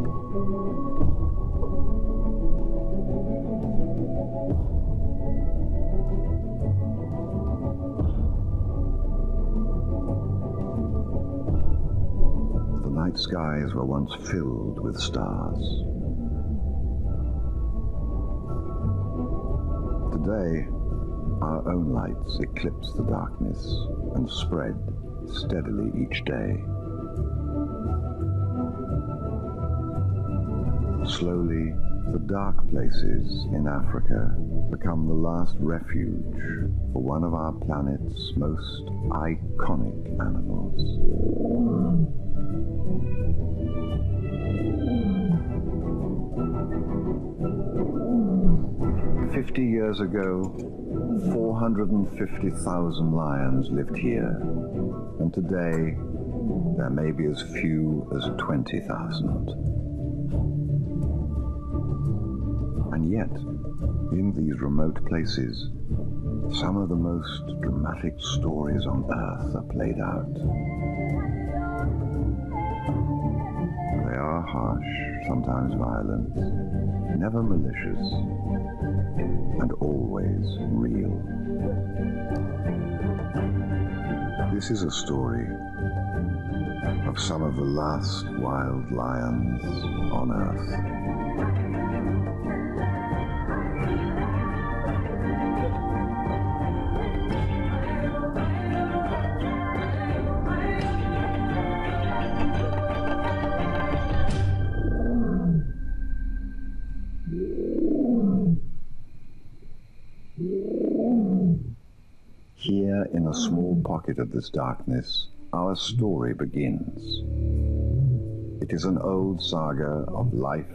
The night skies were once filled with stars. Today, our own lights eclipse the darkness and spread steadily each day. Slowly, the dark places in Africa become the last refuge for one of our planet's most iconic animals. Fifty years ago, 450,000 lions lived here, and today there may be as few as 20,000. Yet, in these remote places, some of the most dramatic stories on Earth are played out. They are harsh, sometimes violent, never malicious, and always real. This is a story of some of the last wild lions on Earth. Pocket of this darkness, our story begins. It is an old saga of life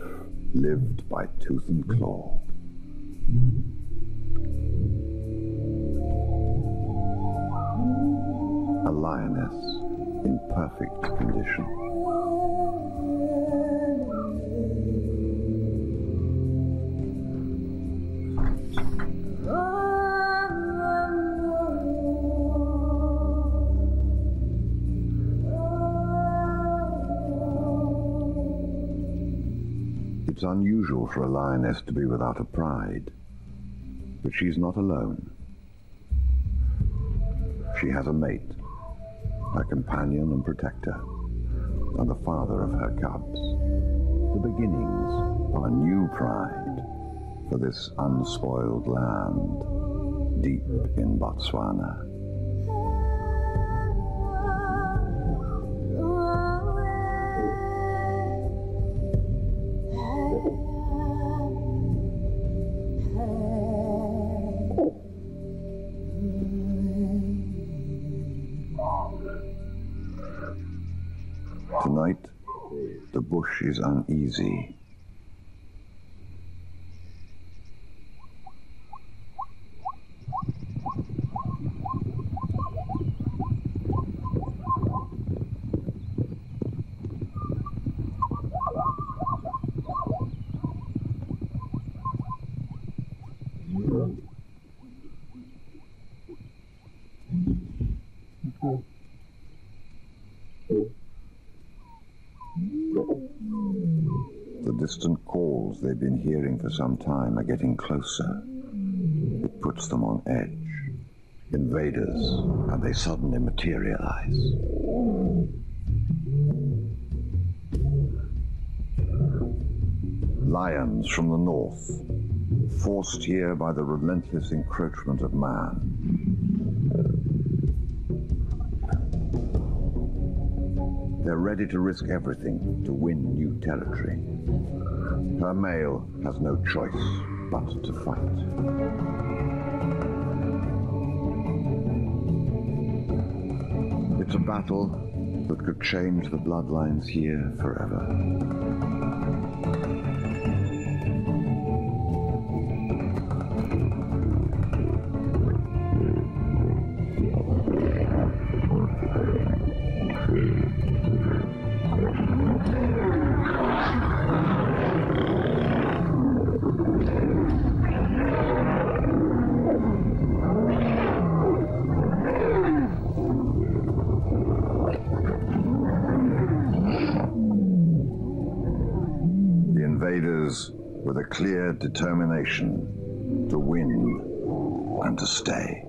lived by tooth and claw. A lioness in perfect condition. It's unusual for a lioness to be without a pride, but she's not alone. She has a mate, a companion and protector, and the father of her cubs. The beginnings of a new pride for this unspoiled land deep in Botswana. Uneasy. The distant calls they've been hearing for some time are getting closer. It puts them on edge. Invaders, and they suddenly materialize. Lions from the north, forced here by the relentless encroachment of man. They're ready to risk everything to win new territory. Her male has no choice but to fight. It's a battle that could change the bloodlines here forever. To win and to stay.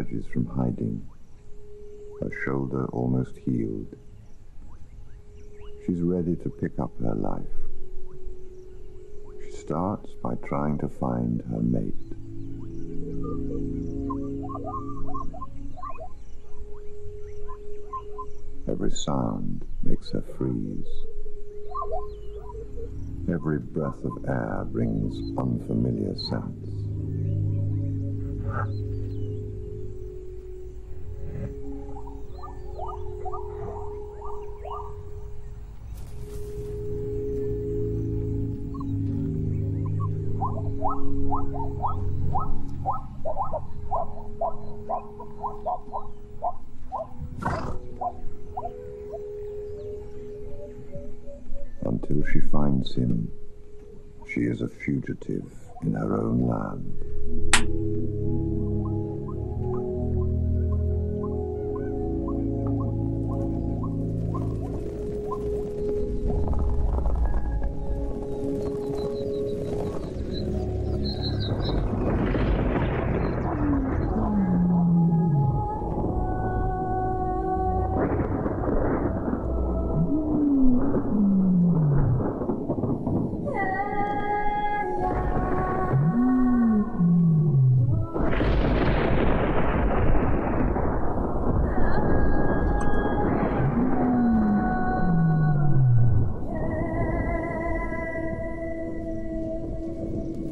Emerges from hiding, her shoulder almost healed, she's ready to pick up her life. She starts by trying to find her mate. Every sound makes her freeze. Every breath of air brings unfamiliar scents.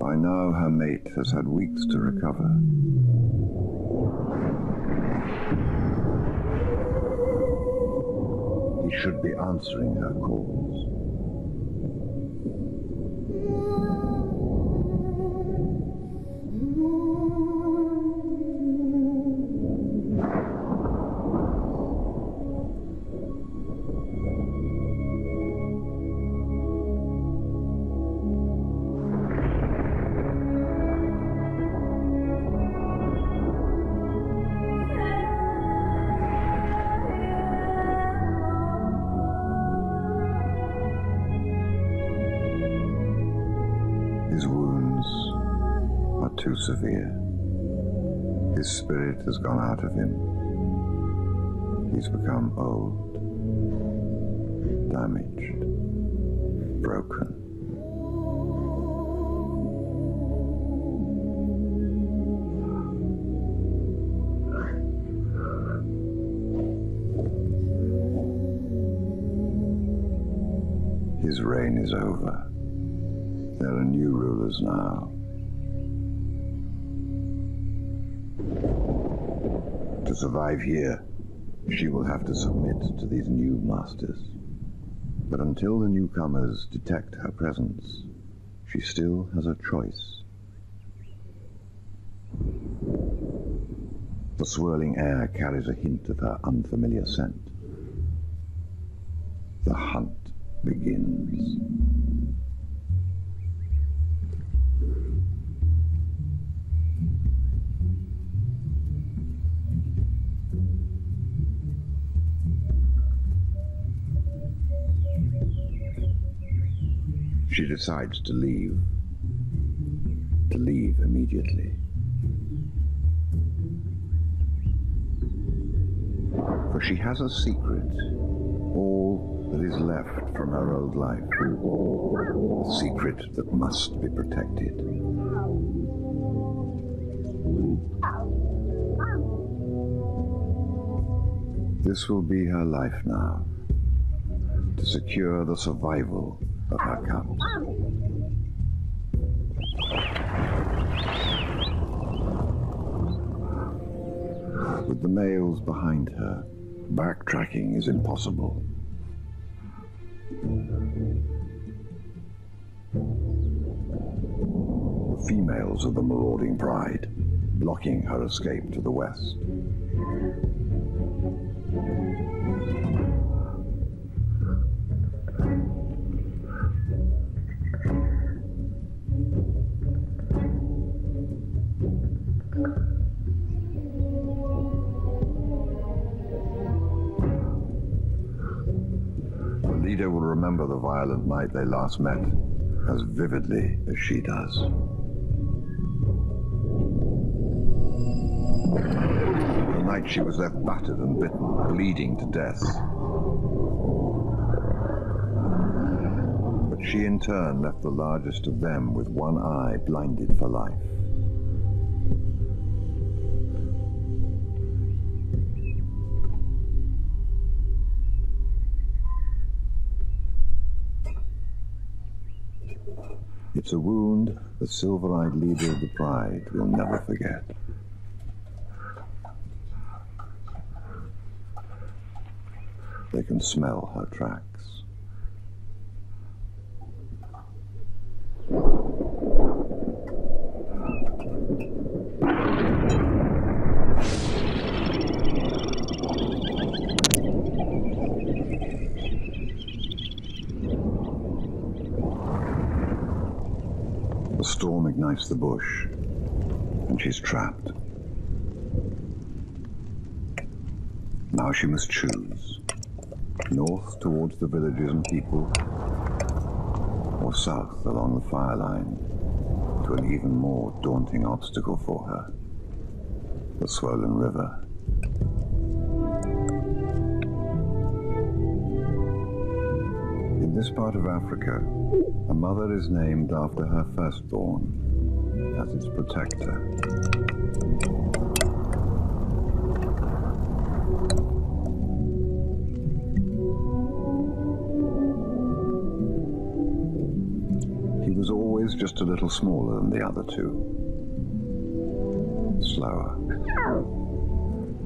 By now, her mate has had weeks to recover. He should be answering her calls. Has gone out of him. He's become old, damaged, broken. His reign is over. There are new rulers now. Survive here, she will have to submit to these new masters. But until the newcomers detect her presence, she still has a choice. The swirling air carries a hint of her unfamiliar scent. The hunt begins. Decides to leave. To leave immediately. For she has a secret all that is left from her old life. A secret that must be protected. This will be her life now, to secure the survival With the males behind her, backtracking is impossible. The females of the marauding pride, blocking her escape to the west. Remember the violent night they last met as vividly as she does. The night she was left battered and bitten, bleeding to death. But she in turn left the largest of them with one eye blinded for life. It's a wound the silver-eyed leader of the pride will never forget. They can smell her tracks. The storm ignites the bush, and she's trapped. Now she must choose north towards the villages and people, or south along the fire line to an even more daunting obstacle for her the swollen river. In this part of Africa, a mother is named after her firstborn as its protector. He was always just a little smaller than the other two. Slower.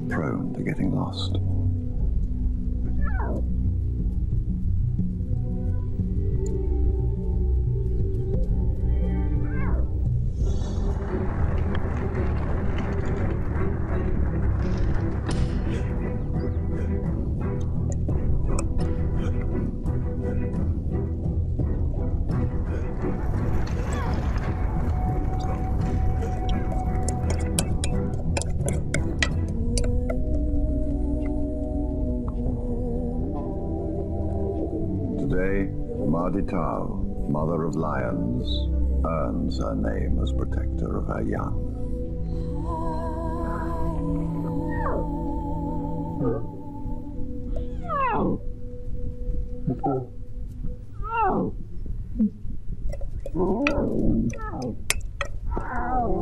Prone to getting lost. Of lions, earns her name as protector of her young.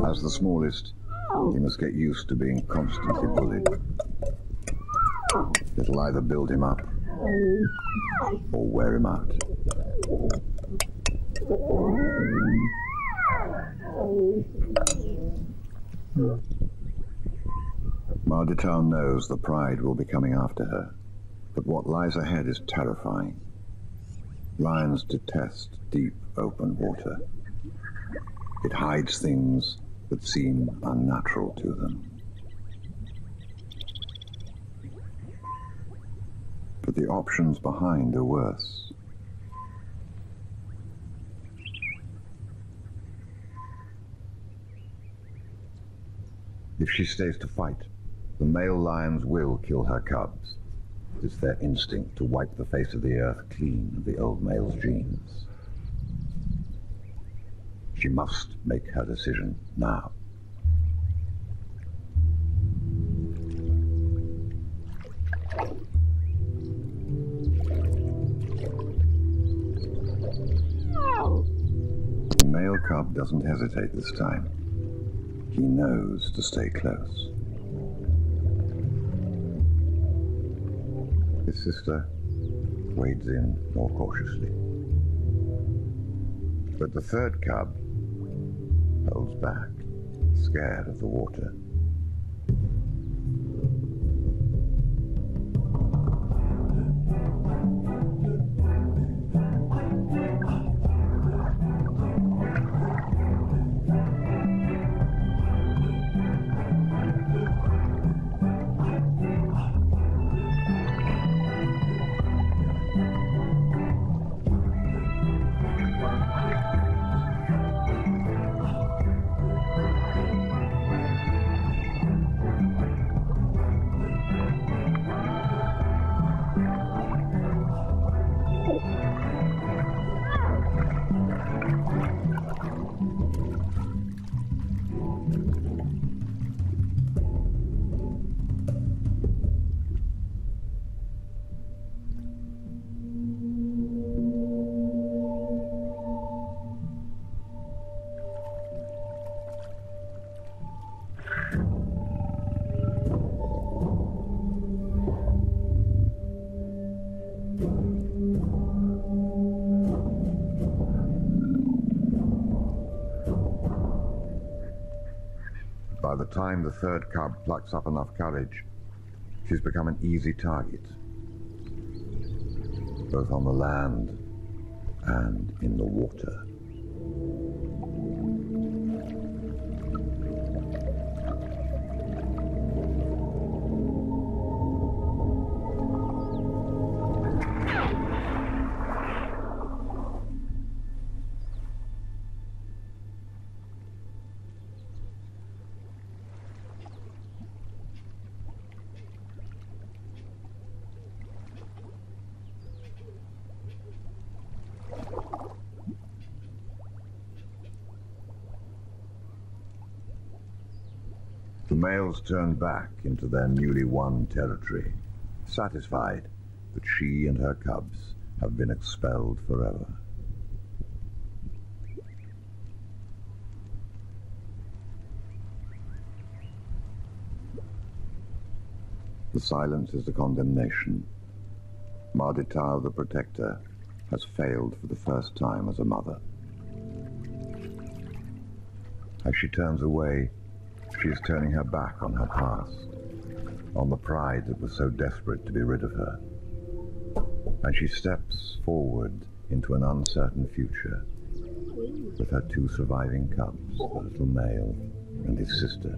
As the smallest, he must get used to being constantly bullied. It'll either build him up or wear him out. Ma di Tau knows the pride will be coming after her, but what lies ahead is terrifying. Lions detest deep open water. It hides things that seem unnatural to them. But the options behind are worse. If she stays to fight, the male lions will kill her cubs. It's their instinct to wipe the face of the earth clean of the old male's genes. She must make her decision now. Oh. The male cub doesn't hesitate this time. He knows to stay close. His sister wades in more cautiously. But the third cub holds back, scared of the water. Time the third cub plucks up enough courage, she's become an easy target, both on the land and in the water. The males turn back into their newly won territory, satisfied that she and her cubs have been expelled forever. The silence is the condemnation. Ma di Tau the Protector has failed for the first time as a mother. As she turns away, she is turning her back on her past, on the pride that was so desperate to be rid of her. And she steps forward into an uncertain future with her two surviving cubs, the little male and his sister.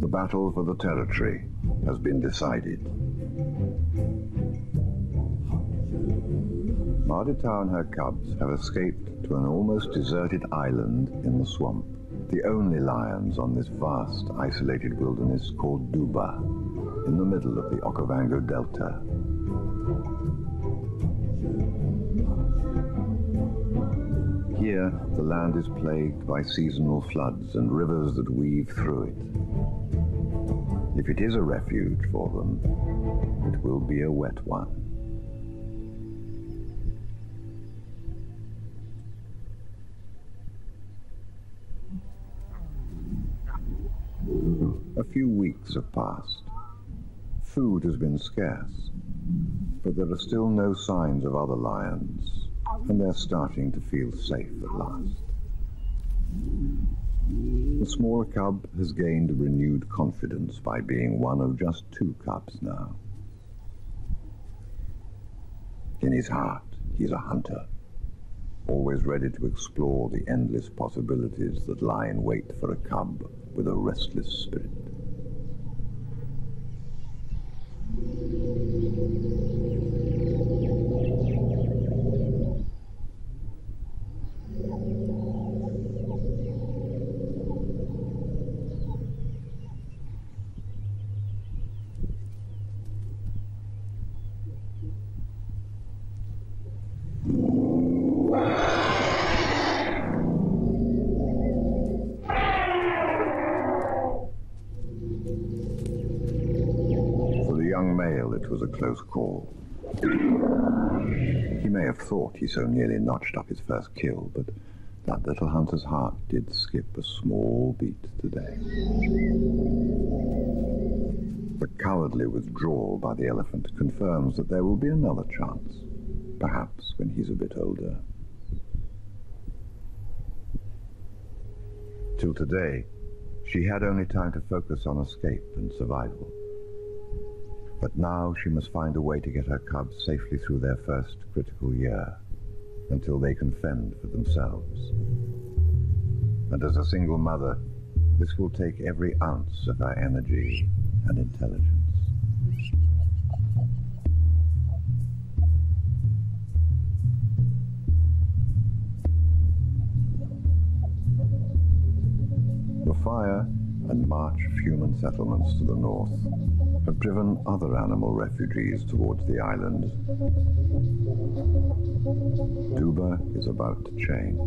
The battle for the territory has been decided. Ma di Tau and her cubs have escaped to an almost deserted island in the swamp, the only lions on this vast, isolated wilderness called Duba, in the middle of the Okavango Delta. Here, the land is plagued by seasonal floods and rivers that weave through it. If it is a refuge for them, it will be a wet one. A few weeks have passed. Food has been scarce, but there are still no signs of other lions, and they're starting to feel safe at last. The smaller cub has gained renewed confidence by being one of just two cubs now. In his heart, he's a hunter, always ready to explore the endless possibilities that lie in wait for a cub with a restless spirit. Was a close call. He may have thought he so nearly notched up his first kill, but that little hunter's heart did skip a small beat today. The cowardly withdrawal by the elephant confirms that there will be another chance, perhaps when he's a bit older. Till today, she had only time to focus on escape and survival. But now she must find a way to get her cubs safely through their first critical year, until they can fend for themselves. And as a single mother, this will take every ounce of her energy and intelligence. The fire and march of human settlements to the north have driven other animal refugees towards the island. Duba is about to change.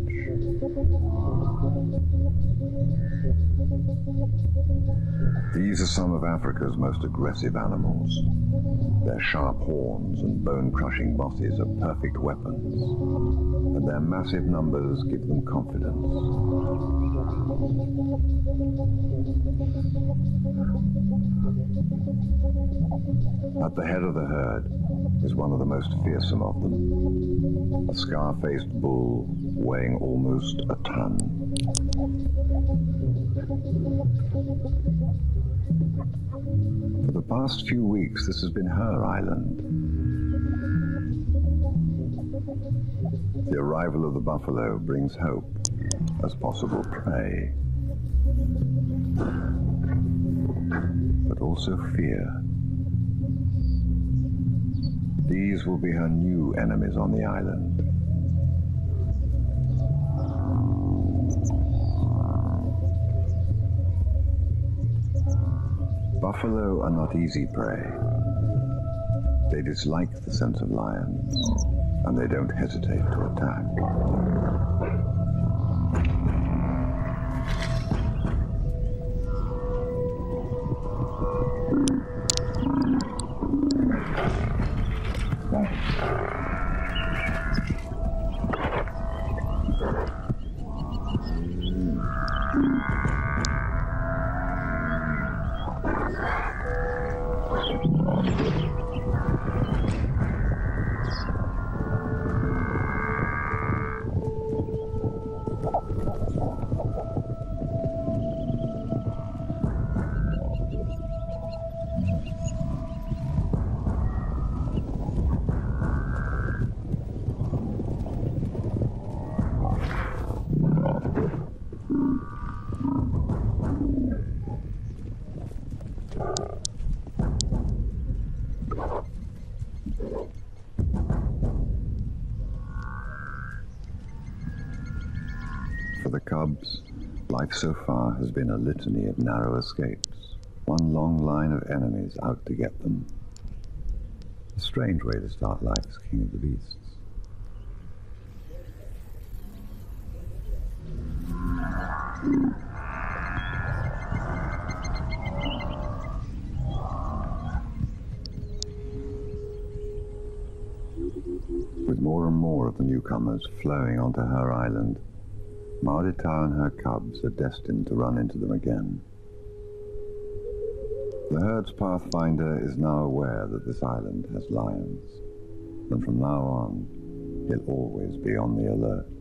These are some of Africa's most aggressive animals. Their sharp horns and bone-crushing bosses are perfect weapons, and their massive numbers give them confidence. At the head of the herd is one of the most fearsome of them, a scar-faced bull weighing almost a ton. For the past few weeks, this has been her island. The arrival of the buffalo brings hope as possible prey, but also fear. These will be her new enemies on the island. Buffalo are not easy prey. They dislike the scent of lions, and they don't hesitate to attack. Life so far has been a litany of narrow escapes, one long line of enemies out to get them. A strange way to start life as king of the beasts. With more and more of the newcomers flowing onto her island, Ma di Tau and her cubs are destined to run into them again. The herd's pathfinder is now aware that this island has lions, and from now on, he'll always be on the alert.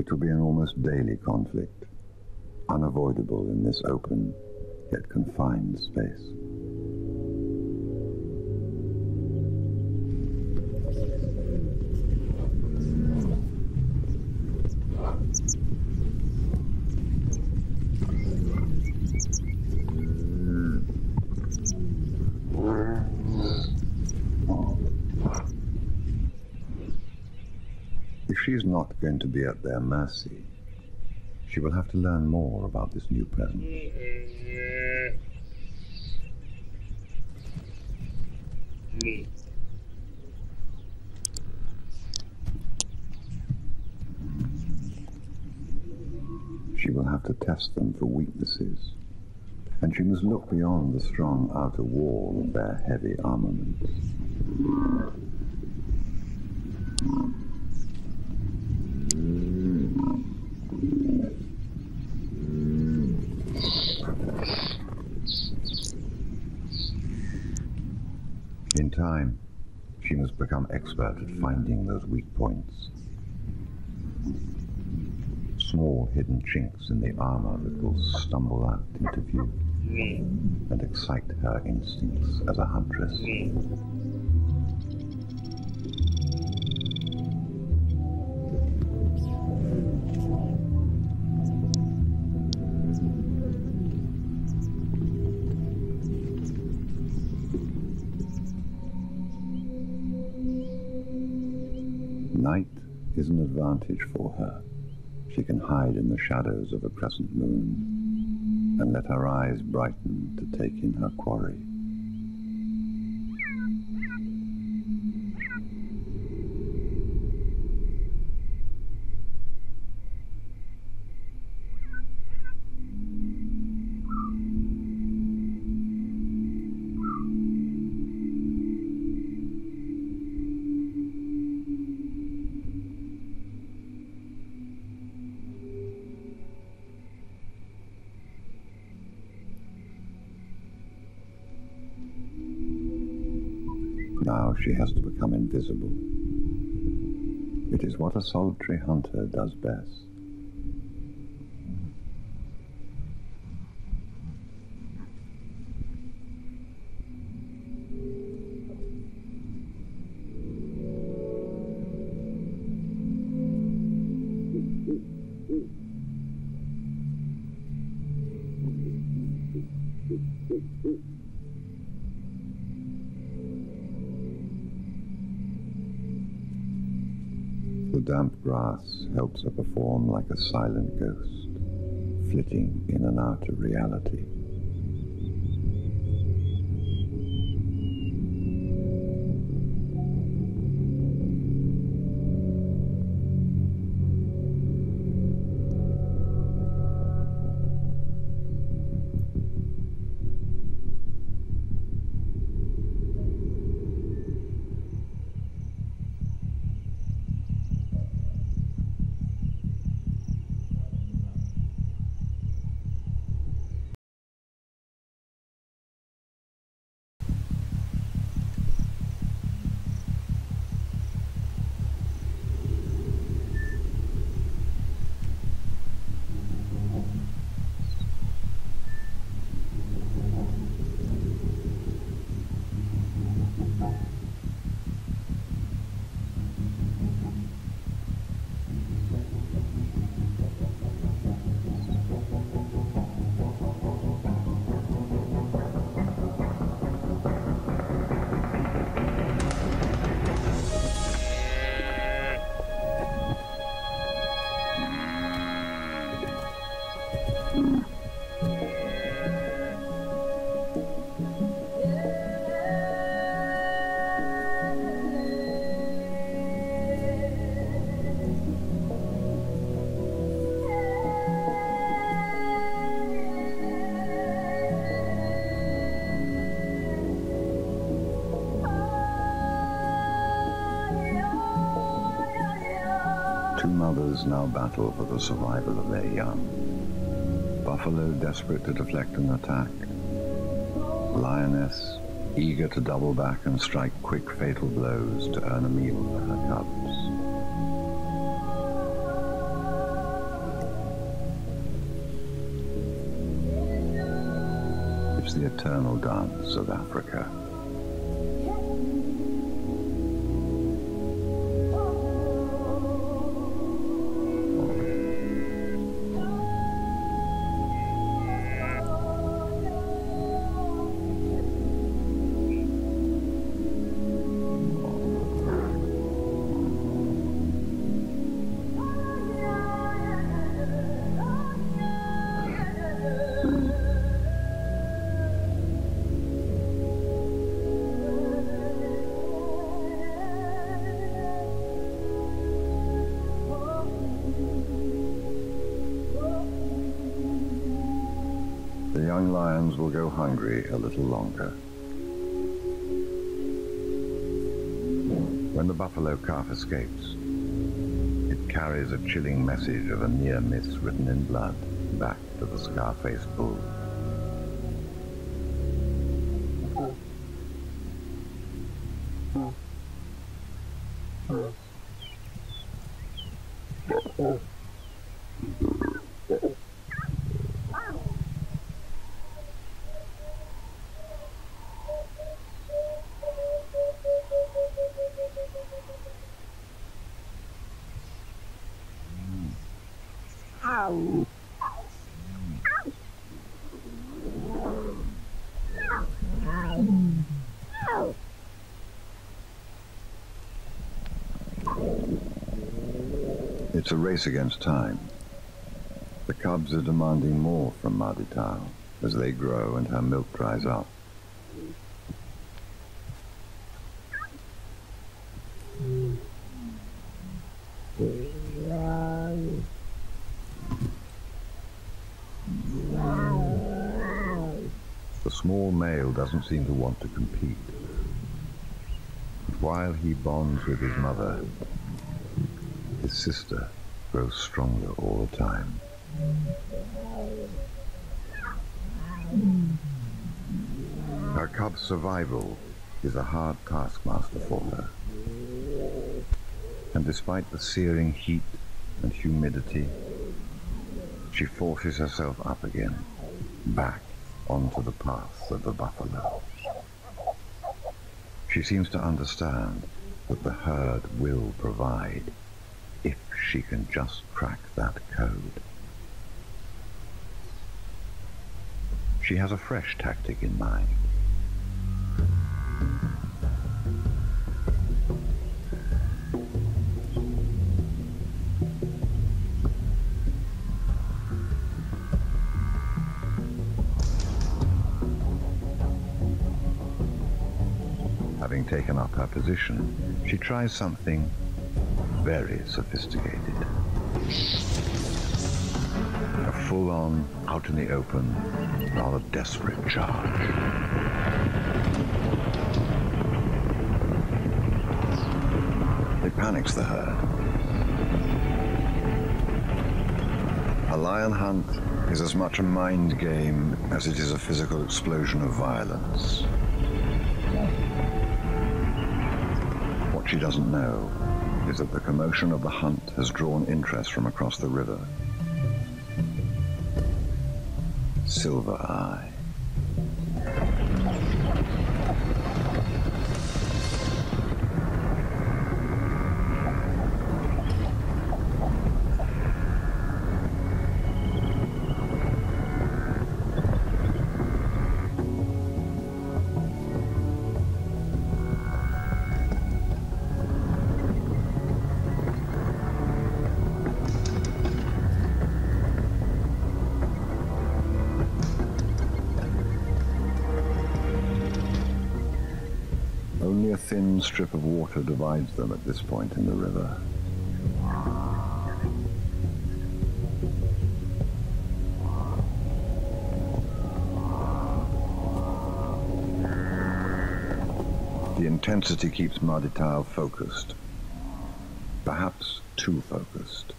It will be an almost daily conflict, unavoidable in this open yet confined space. Going to be at their mercy, she will have to learn more about this new presence. She will have to test them for weaknesses and she must look beyond the strong outer wall of their heavy armaments. In time, she must become expert at finding those weak points. Small hidden chinks in the armor that will stumble out into view and excite her instincts as a huntress. Is an advantage for her. She can hide in the shadows of a crescent moon and let her eyes brighten to take in her quarry. Now she has to become invisible. It is what a solitary hunter does best. Damp grass helps her perform like a silent ghost, flitting in and out of reality. Battle for the survival of their young. Buffalo desperate to deflect an attack. Lioness eager to double back and strike quick fatal blows to earn a meal for her cubs. It's the eternal dance of Africa. A little longer. When the buffalo calf escapes, it carries a chilling message of a near miss written in blood back to the scar-faced bull. It's a race against time. The cubs are demanding more from Ma di Tau as they grow and her milk dries up. The small male doesn't seem to want to compete. While he bonds with his mother, his sister grows stronger all the time. Her cub's survival is a hard taskmaster for her. And despite the searing heat and humidity, she forces herself up again, back onto the path of the buffalo. She seems to understand that the herd will provide if she can just crack that code. She has a fresh tactic in mind. Having taken up her position, she tries something very sophisticated. A full-on, out in the open, rather desperate charge. It panics the herd. A lion hunt is as much a mind game as it is a physical explosion of violence. What she doesn't know is that the commotion of the hunt has drawn interest from across the river. Silver Eye. Water divides them at this point in the river. The intensity keeps Ma di Tau focused. Perhaps too focused.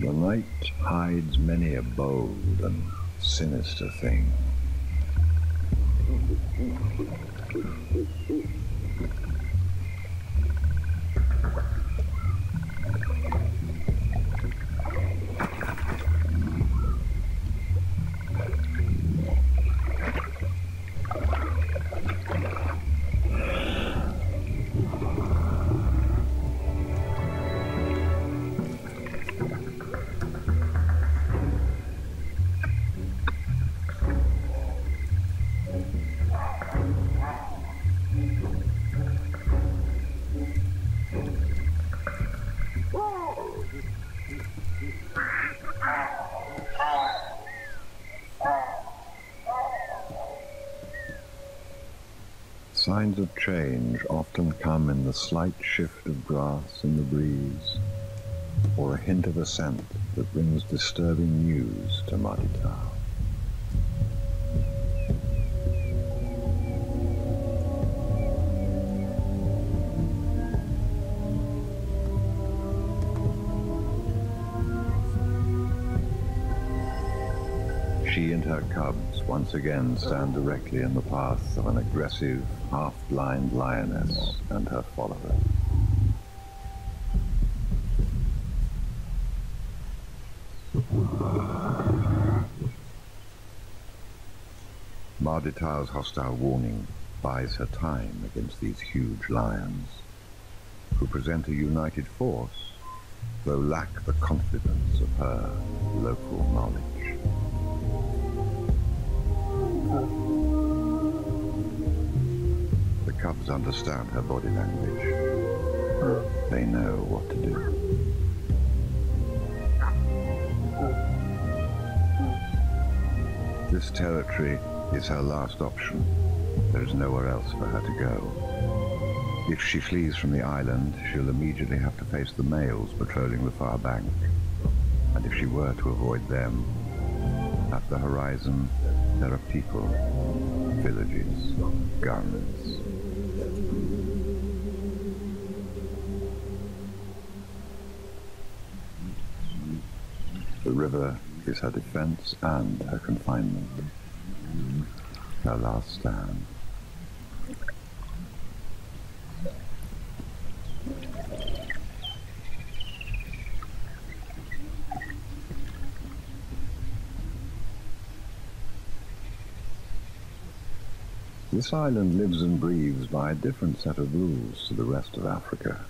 The night hides many a bold and sinister thing. The slight shift of grass in the breeze, or a hint of a scent that brings disturbing news to Ma di Tau. She and her cubs once again stand directly in the path of an aggressive, half-blind lioness and her followers. Ma di Tau's hostile warning buys her time against these huge lions, who present a united force, though lack the confidence of her local knowledge. Cubs understand her body language. Hmm. They know what to do. This territory is her last option. There is nowhere else for her to go. If she flees from the island, she'll immediately have to face the males patrolling the far bank. And if she were to avoid them, at the horizon, there are people, villages, guns. Is her defense and her confinement. Her last stand. This island lives and breathes by a different set of rules to the rest of Africa.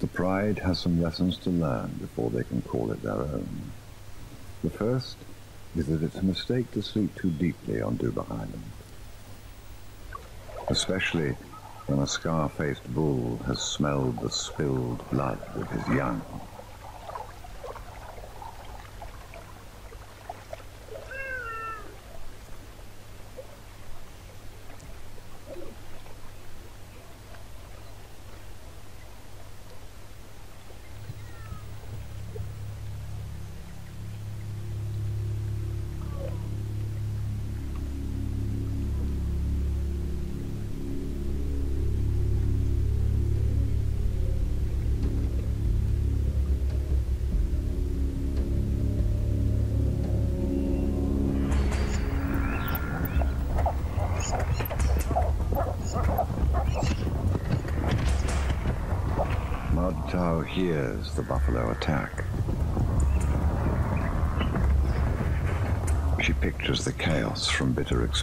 The pride some lessons to learn before they can call it their own. The first is that it's a mistake to sleep too deeply on Duba Island. Especially when a scar-faced bull has smelled the spilled blood of his young.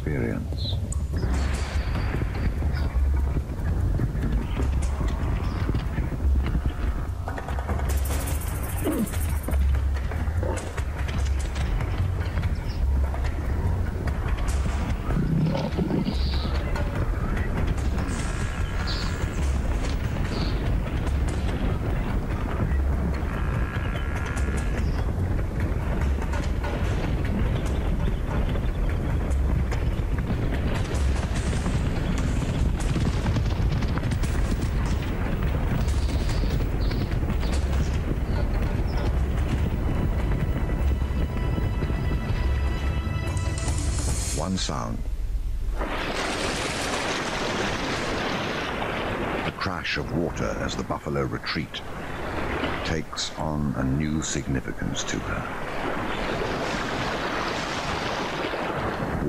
Experience. Sound. The crash of water as the buffalo retreat takes on a new significance to her.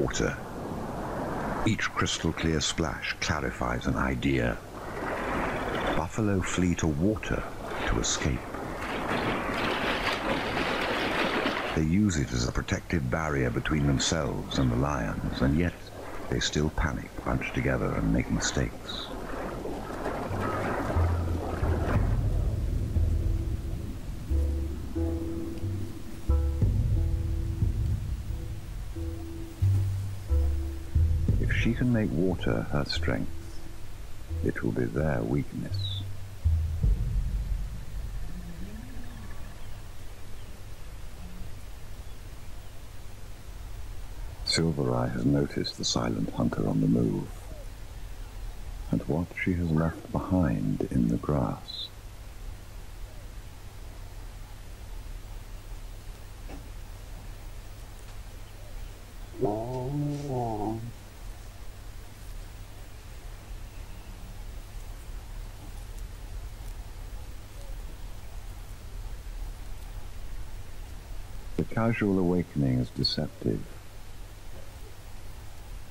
Water. Each crystal clear splash clarifies an idea. Buffalo flee to water to escape. They use it as a protective barrier between themselves and the lions, and yet they still panic, bunch together, and make mistakes. If she can make water her strength, it will be their weakness. Silvereye has noticed the silent hunter on the move, and what she has left behind in the grass. The casual awakening is deceptive.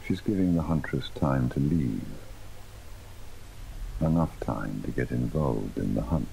She's giving the huntress time to leave. Enough time to get involved in the hunt.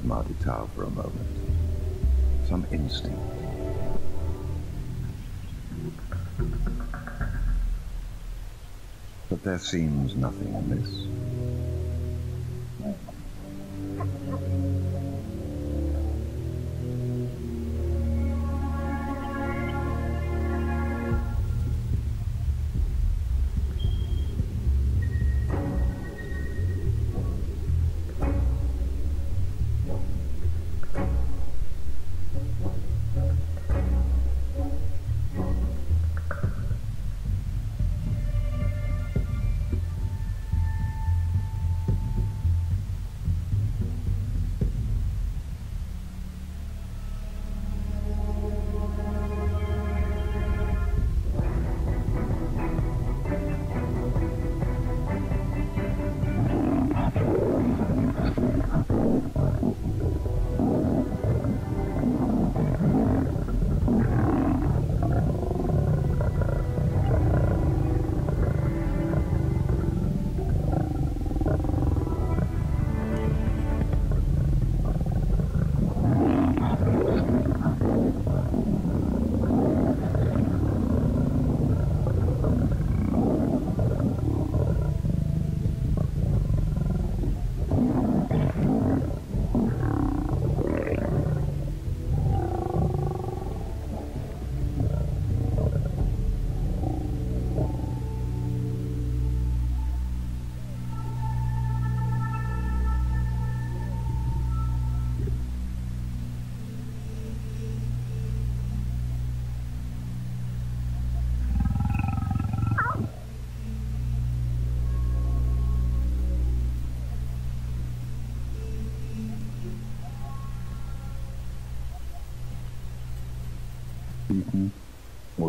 Bothers Ma di Tau for a moment. Some instinct. But there seems nothing amiss.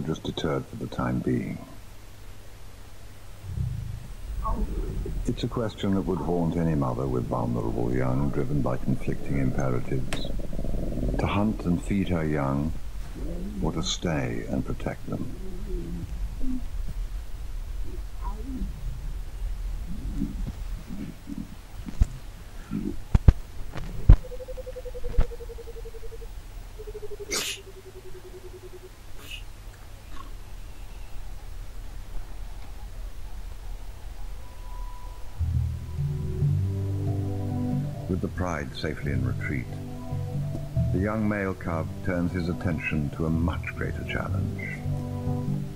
Just deterred for the time being? It's a question that would haunt any mother with vulnerable young driven by conflicting imperatives. To hunt and feed her young, or to stay and protect them. Pride safely in retreat, the young male cub turns his attention to a much greater challenge,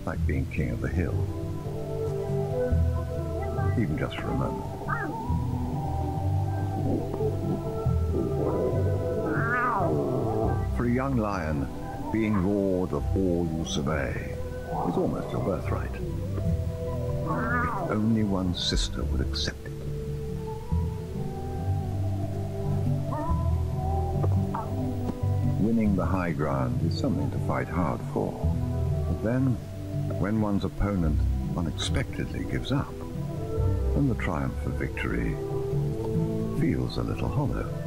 like being king of the hill, even just for a moment. For a young lion, being lord of all you survey is almost your birthright. If only one's sister would accept it. The high ground is something to fight hard for. But then, when one's opponent unexpectedly gives up, then the triumph of victory feels a little hollow.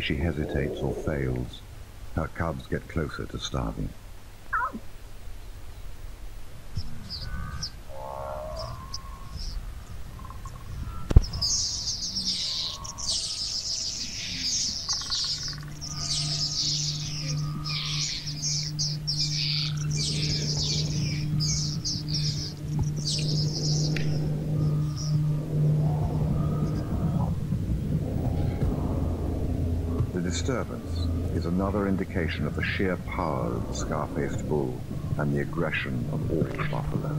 She hesitates or fails, her cubs get closer to starving. The disturbance is another indication of the sheer power of the scar-faced bull and the aggression of all buffalo.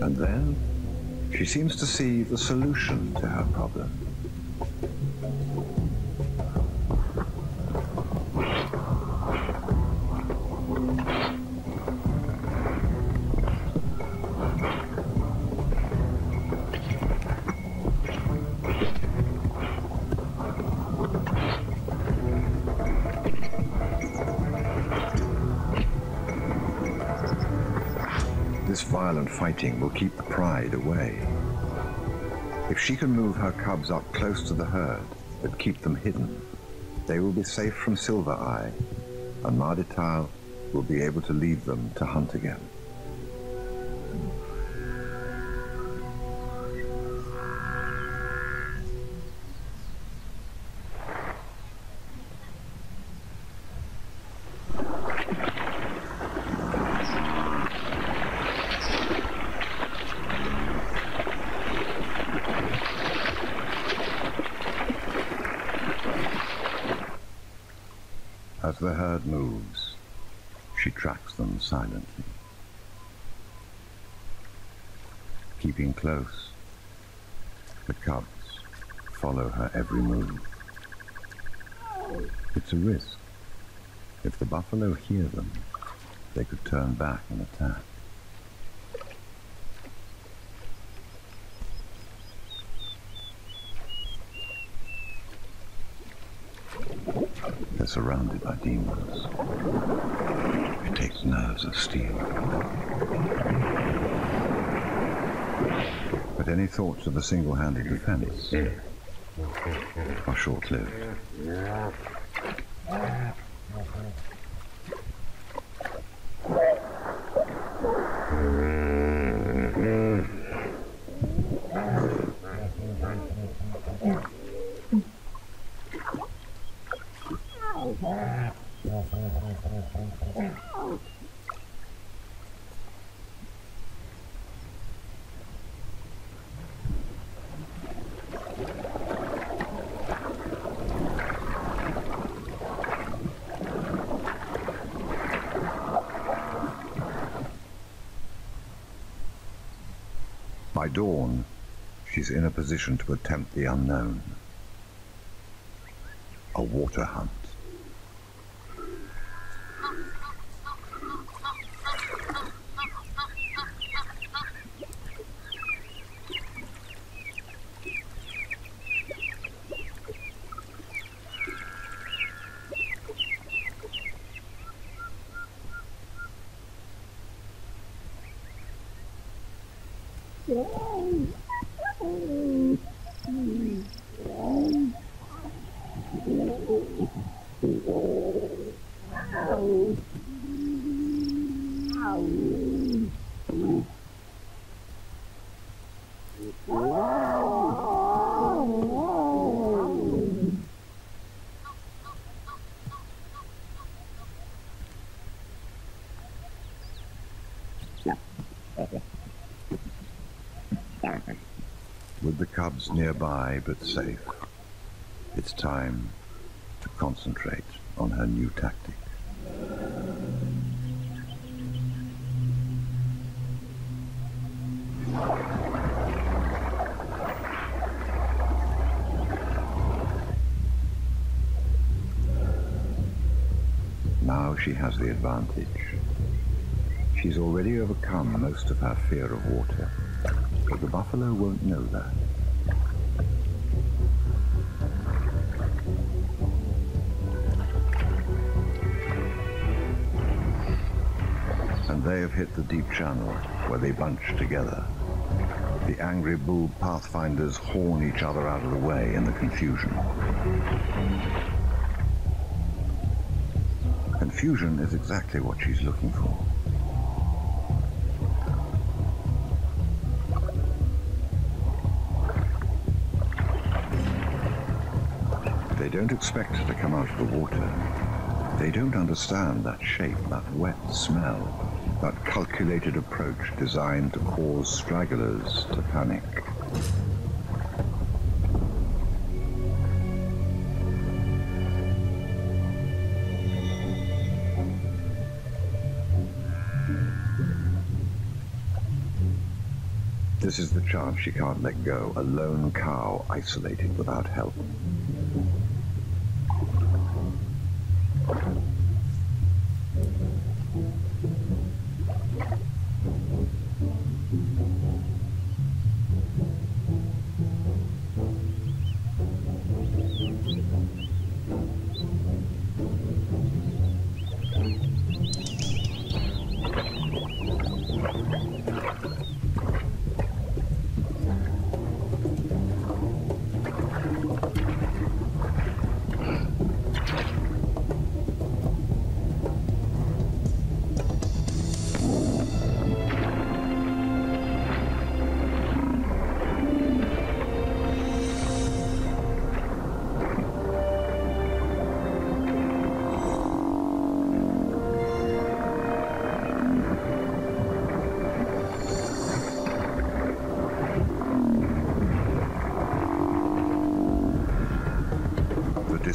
And then she seems to see the solution to her problem. This violent fighting will keep. If she can move her cubs up close to the herd, but keep them hidden, they will be safe from Silver Eye, and Ma di Tau will be able to leave them to hunt again. Silently. Keeping close, the cubs follow her every move. It's a risk. If the buffalo hear them, they could turn back and attack. They're surrounded by demons. It takes nerves of steel. But any thoughts of a single-handed defense are short-lived. By dawn, she's in a position to attempt the unknown. A water hunt. With the cubs nearby but safe, it's time to concentrate on her new tactic. Now she has the advantage. She's already overcome most of her fear of water, but the buffalo won't know that. And they have hit the deep channel where they bunch together. The angry bull pathfinders horn each other out of the way in the confusion. Confusion is exactly what she's looking for. Don't expect to come out of the water. They don't understand that shape, that wet smell, that calculated approach designed to cause stragglers to panic. This is the chance she can't let go, a lone cow isolated without help.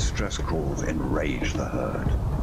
Distress calls enrage the herd.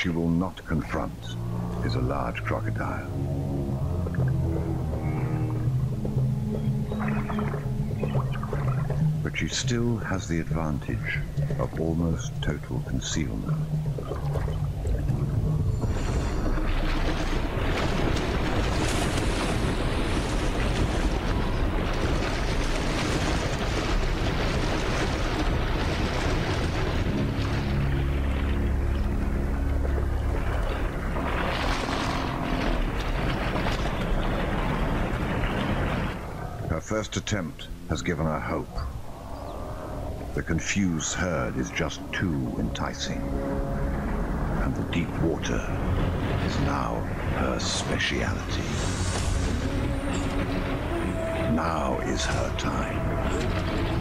She will not confront is a large crocodile. But she still has the advantage of almost total concealment. Her first attempt has given her hope. The confused herd is just too enticing. And the deep water is now her speciality. Now is her time.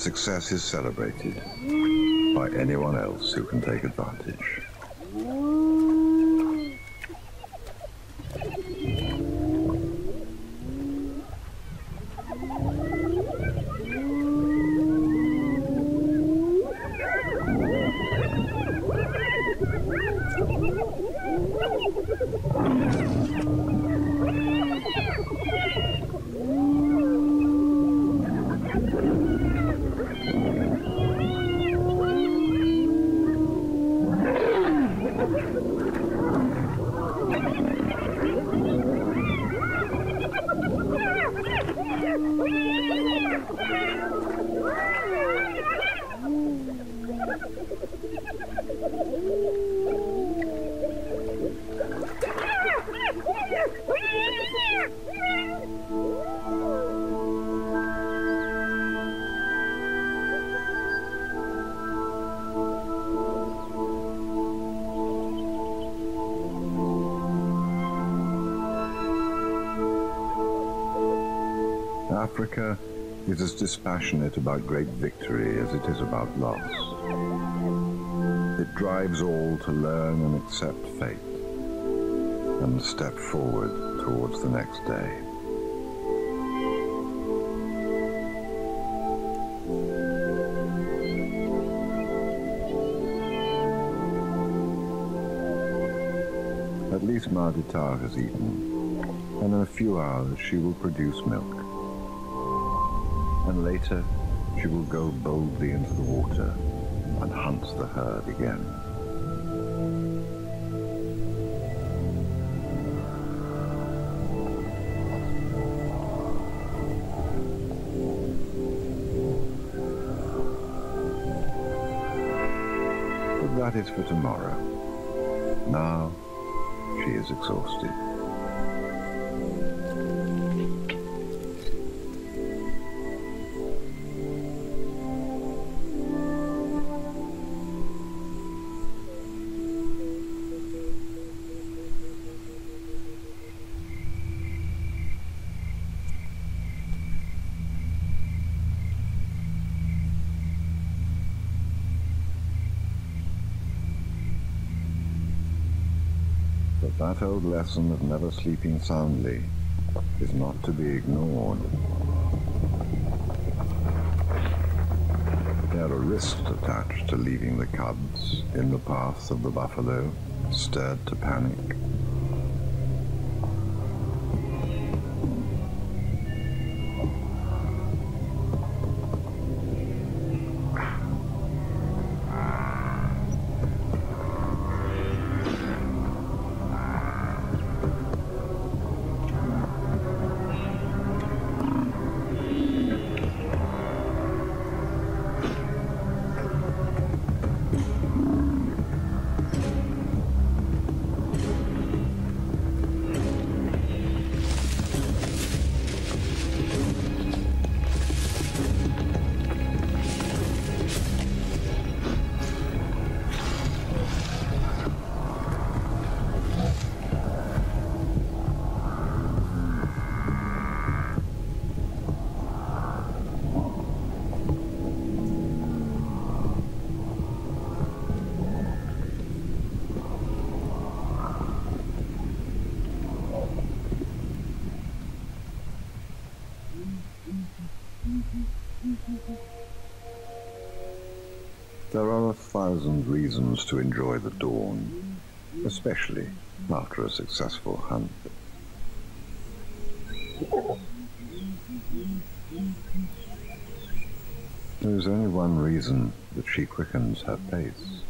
Success is celebrated by anyone else who can take advantage. Dispassionate about great victory as it is about loss. It drives all to learn and accept fate and step forward towards the next day. At least Ma di Tau has eaten, and in a few hours she will produce milk and later she will go boldly into the water and hunt the herd again. But that is for tomorrow. Now she is exhausted. But that old lesson of never sleeping soundly is not to be ignored. There are risks attached to leaving the cubs in the path of the buffalo, stirred to panic. Reasons to enjoy the dawn, especially after a successful hunt. There is only one reason that she quickens her pace.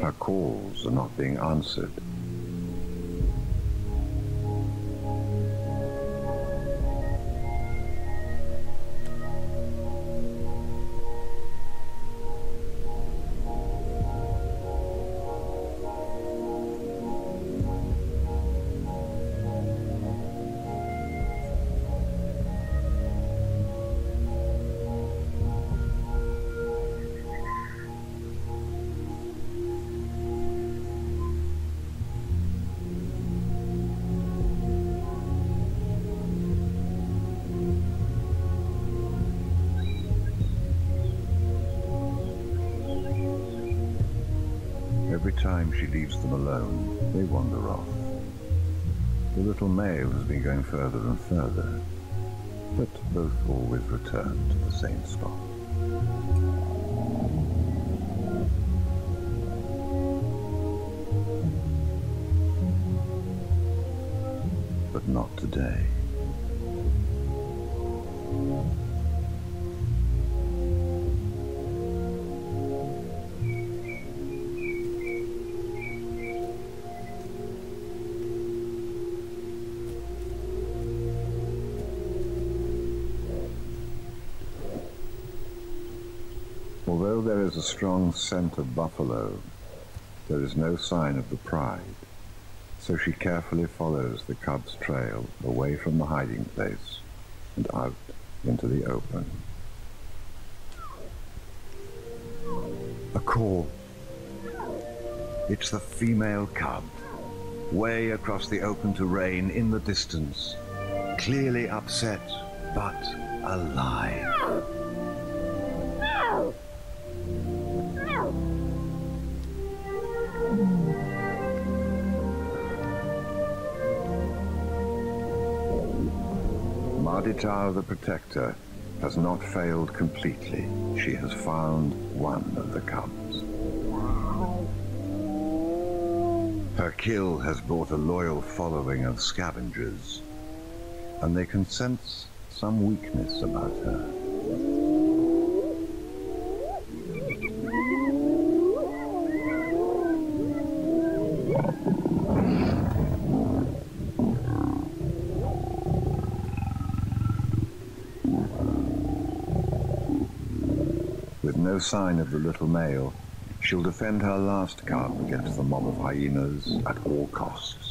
Her calls are not being answered. Them alone, they wander off. The little male has been going further and further, but both always return to the same spot. But not today. There is a strong scent of buffalo, there is no sign of the pride, so she carefully follows the cub's trail away from the hiding place and out into the open. A call. It's the female cub, way across the open terrain in the distance, clearly upset, but alive. Ma di Tau the Protector has not failed completely. She has found one of the cubs. Her kill has brought a loyal following of scavengers, and they can sense some weakness about her. With no sign of the little male, she'll defend her last cub against the mob of hyenas at all costs.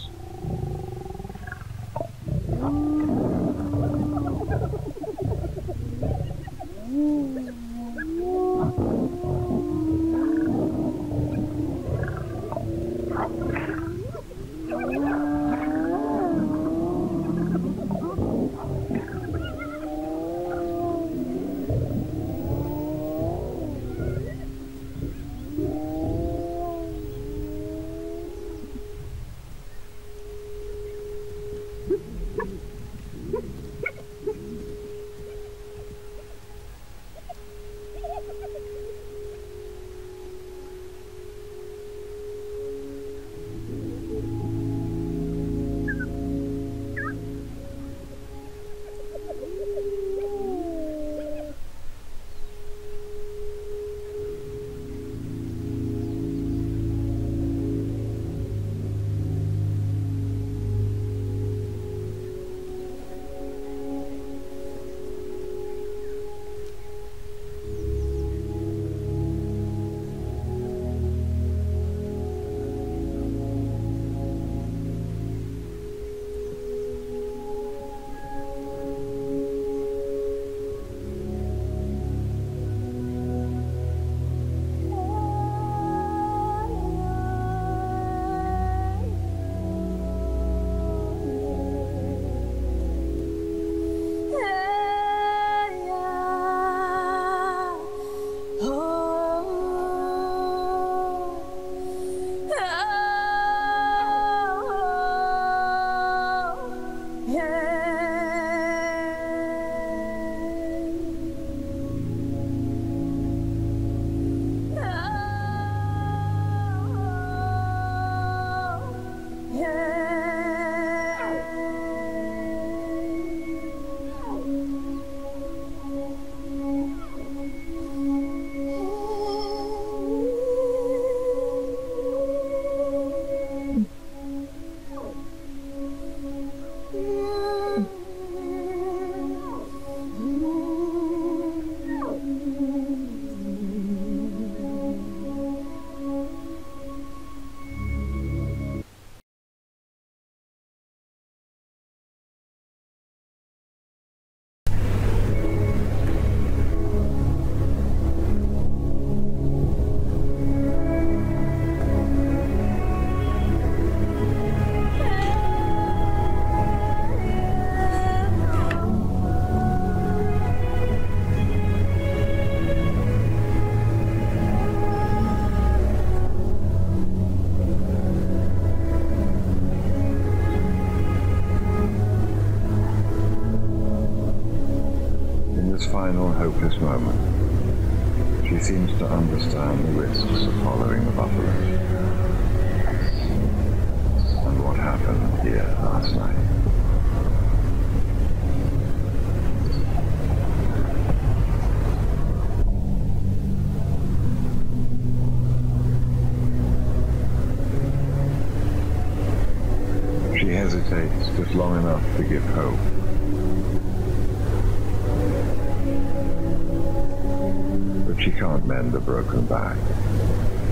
Long enough to give hope. But she can't mend a broken back.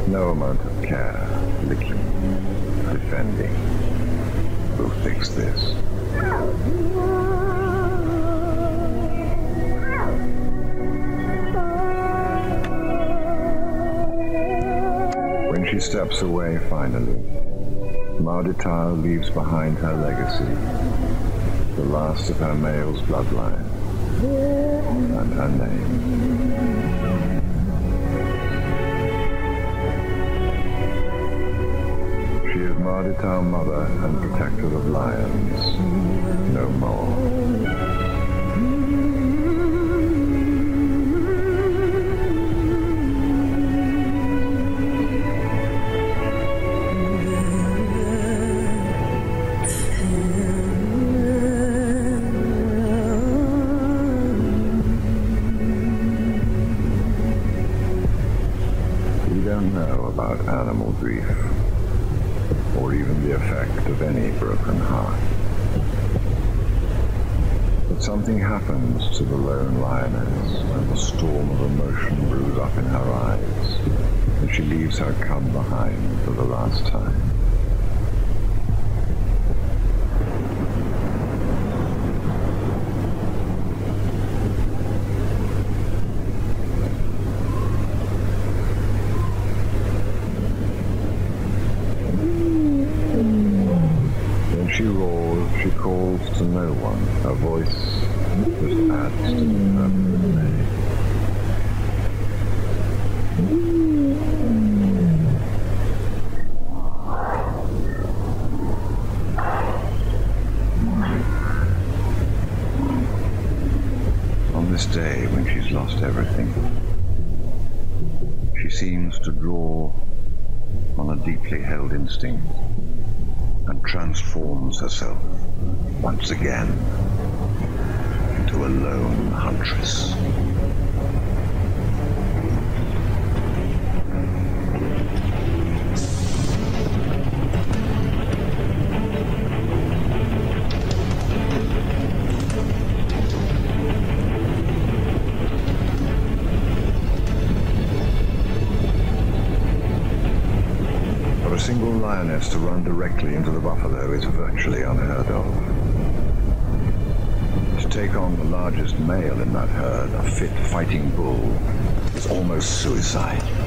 No amount of care, licking, defending will fix this. When she steps away finally, Ma di Tau leaves behind her legacy, the last of her male's bloodline, and her name. She is Ma di Tau mother and protector of lions, no more. Something happens to the lone lioness and the storm of emotion brews up in her eyes, and she leaves her cub behind for the last time. When she roars, she calls to no one. Her voice just adds to the permanent name. On this day when she's lost everything, she seems to draw deeply held instinct and transforms herself once again into a lone huntress. Lioness to run directly into the buffalo is virtually unheard of. To take on the largest male in that herd, a fit fighting bull, is almost suicide.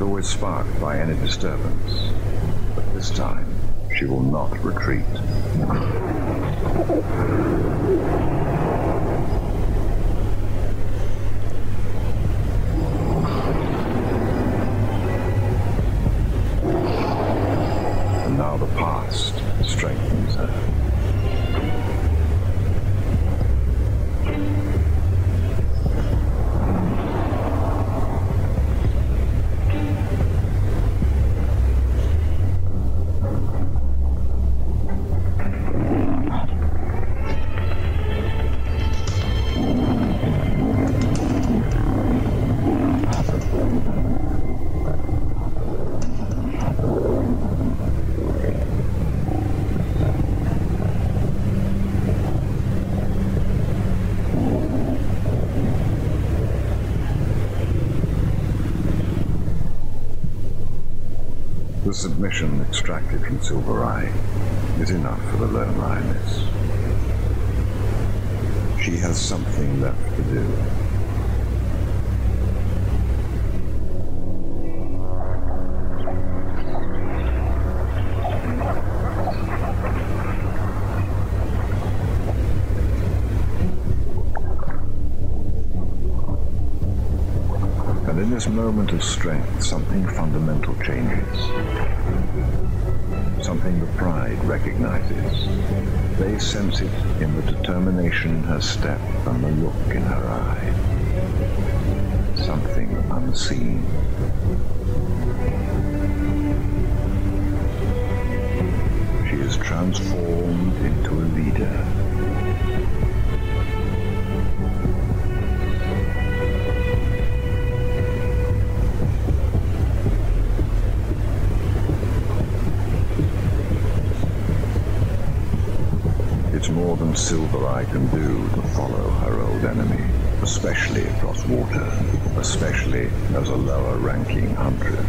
Is always sparked by any disturbance, but this time She will not retreat. The submission extracted from Silver Eye is enough for the lone lioness. She has something left to do. Moment of strength, something fundamental changes. Something the pride recognizes. They sense it in the determination in her step and the look in her eye. Something unseen. She is transformed into a leader. Silver Eye can do to follow her old enemy, especially across water, especially as a lower ranking huntress.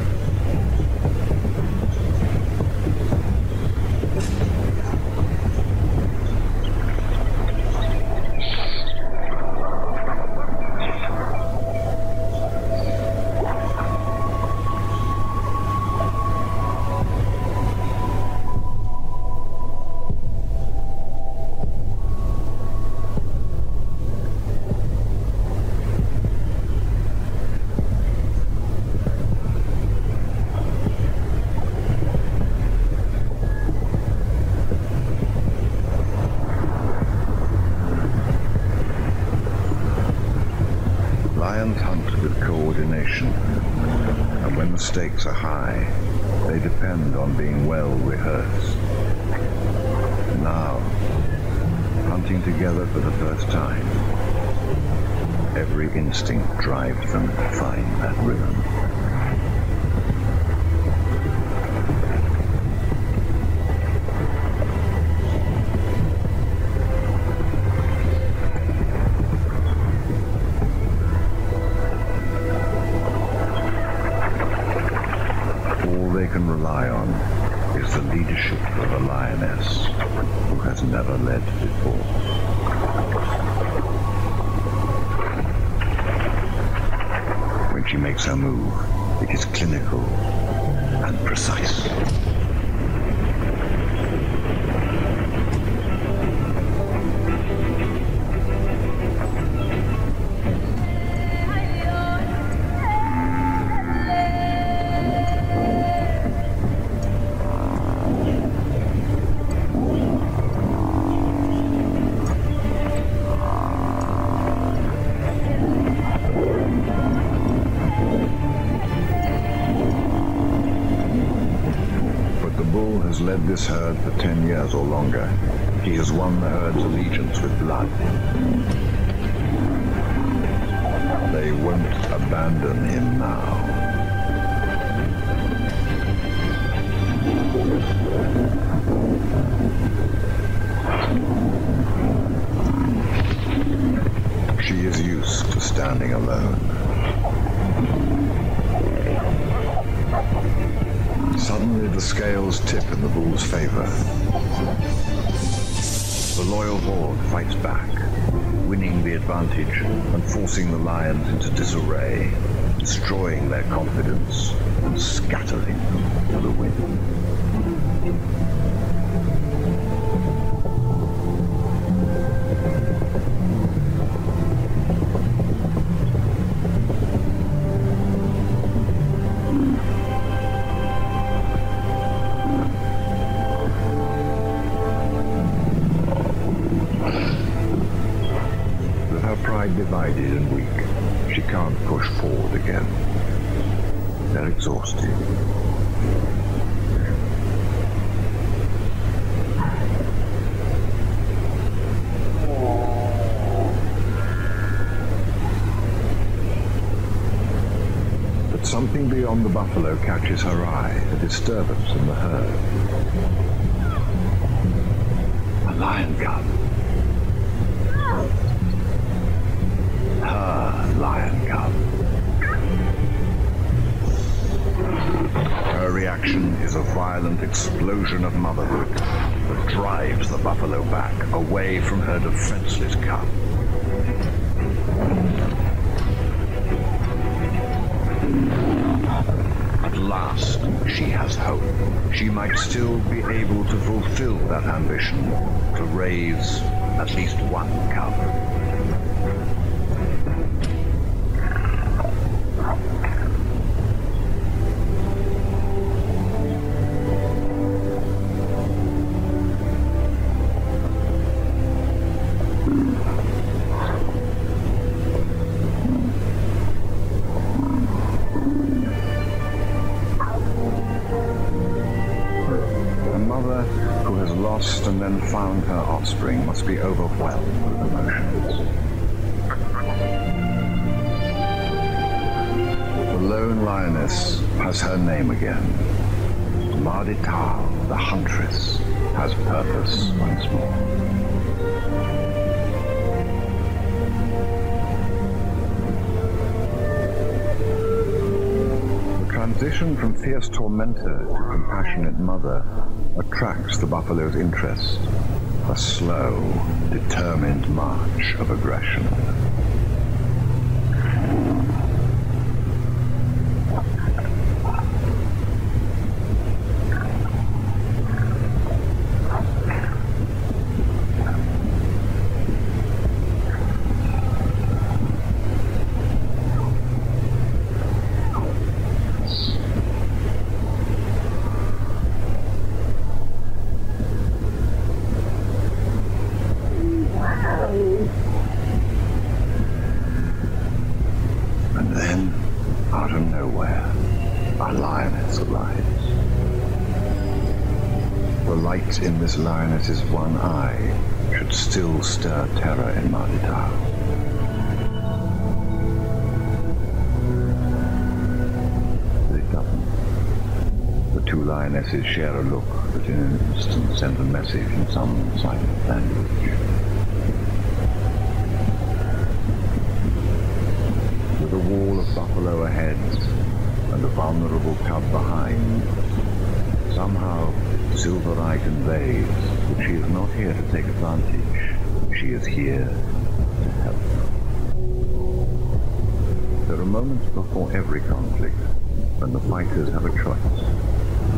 Lions hunt with coordination, when Move, it is clinical and precise. Tip in the bull's favor. The loyal horde fights back, winning the advantage and forcing the lions into disarray, destroying their confidence and scattering them to the wind. Beyond the buffalo catches her eye, a disturbance in the herd. A lion cub. Her lion cub. Her reaction is a violent explosion of motherhood that drives the buffalo back, away from her defenseless cub. Last, she has hope. She might still be able to fulfill that ambition, to raise at least one cub. Offspring must be overwhelmed with emotions. The lone lioness has her name again. Ma di Tau, the huntress, has purpose once more. The transition from fierce tormentor to compassionate mother attracts the buffalo's interest. A slow, determined march of aggression. Somehow, Silver Eye conveys that she is not here to take advantage. She is here to help. There are moments before every conflict when the fighters have a choice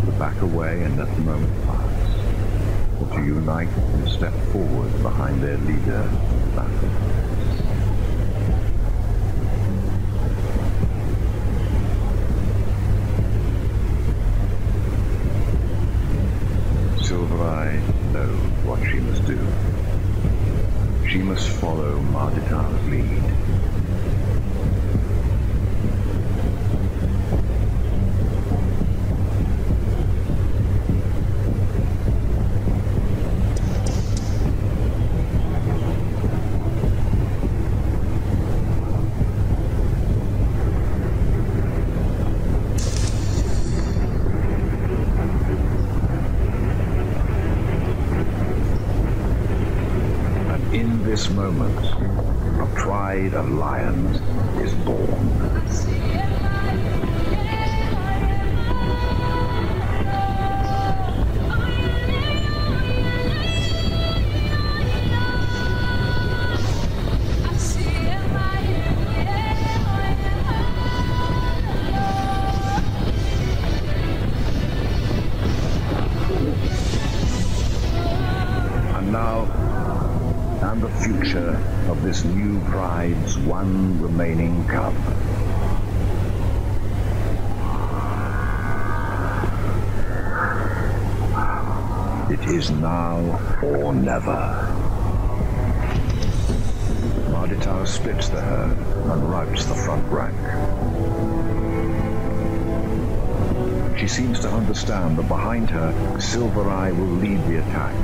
to back away and let the moment pass, or to unite and step forward behind their leader, in battle. Is now or never. Ma di Tau splits the herd and routs the front rank. She seems to understand that behind her, Silver Eye will lead the attack.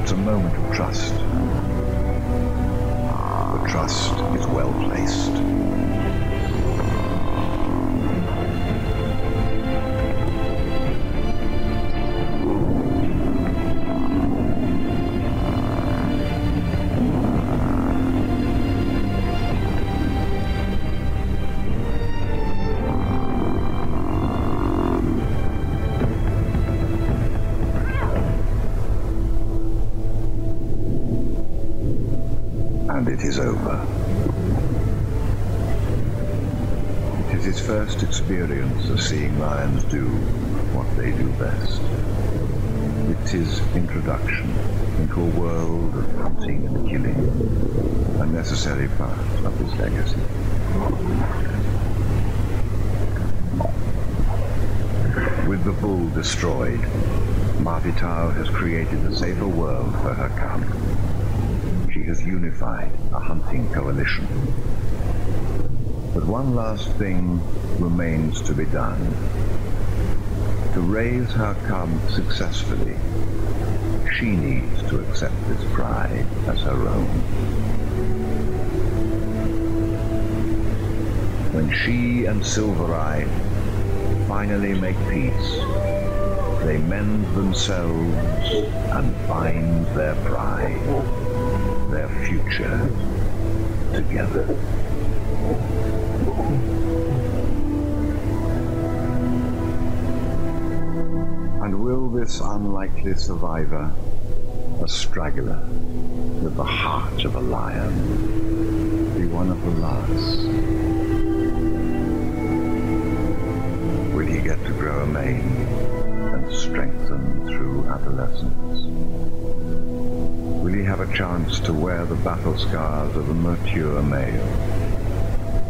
It's a moment of trust. The trust is well placed. Is his first experience of seeing lions do what they do best. It's his introduction into a world of hunting and killing, a necessary part of his legacy. With the bull destroyed, Ma di Tau has created a safer world for her cub she has unified a hunting coalition. But one last thing remains to be done. To raise her cub successfully, she needs to accept this pride as her own. When she and Silver Eye finally make peace, they mend themselves and find their pride their future together. And will this unlikely survivor, a straggler with the heart of a lion, be one of the last? Will he get to grow a mane and strengthen through adolescence? will he have a chance to wear the battle scars of a mature male,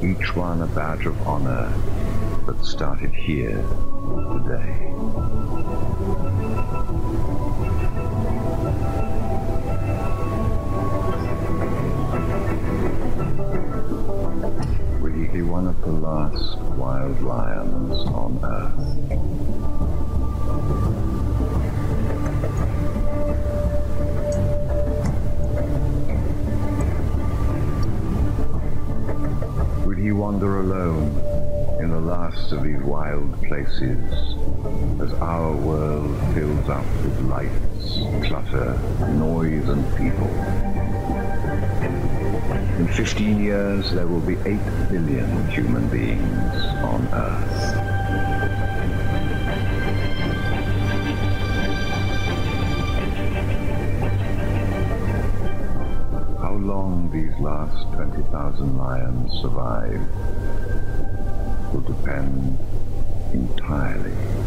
each one a badge of honor that started here today. 15 years there will be 8 billion human beings on Earth. How long these last 20,000 lions survive will depend entirely.